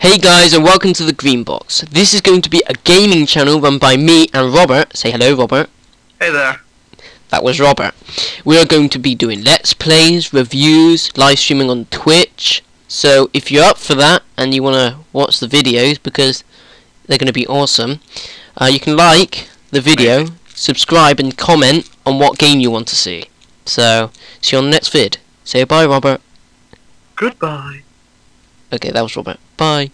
Hey guys and welcome to the Green Box. This is going to be a gaming channel run by me and Robert. Say hello Robert. Hey there. That was Robert. We are going to be doing let's plays, reviews, live streaming on Twitch. So if you're up for that and you want to watch the videos because they're going to be awesome, uh, you can like the video, subscribe and comment on what game you want to see. So see you on the next vid. Say bye Robert. Goodbye. Okay, that was Robert. Bye.